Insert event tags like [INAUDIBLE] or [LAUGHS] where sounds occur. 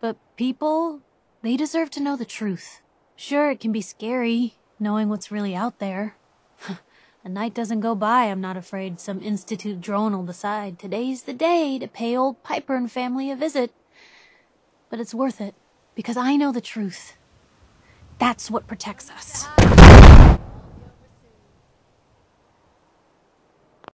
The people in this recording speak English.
But people, they deserve to know the truth. Sure, it can be scary, knowing what's really out there. [LAUGHS] a night doesn't go by I'm not afraid some Institute drone will decide today's the day to pay old Piper and family a visit. But it's worth it, because I know the truth. That's what protects us.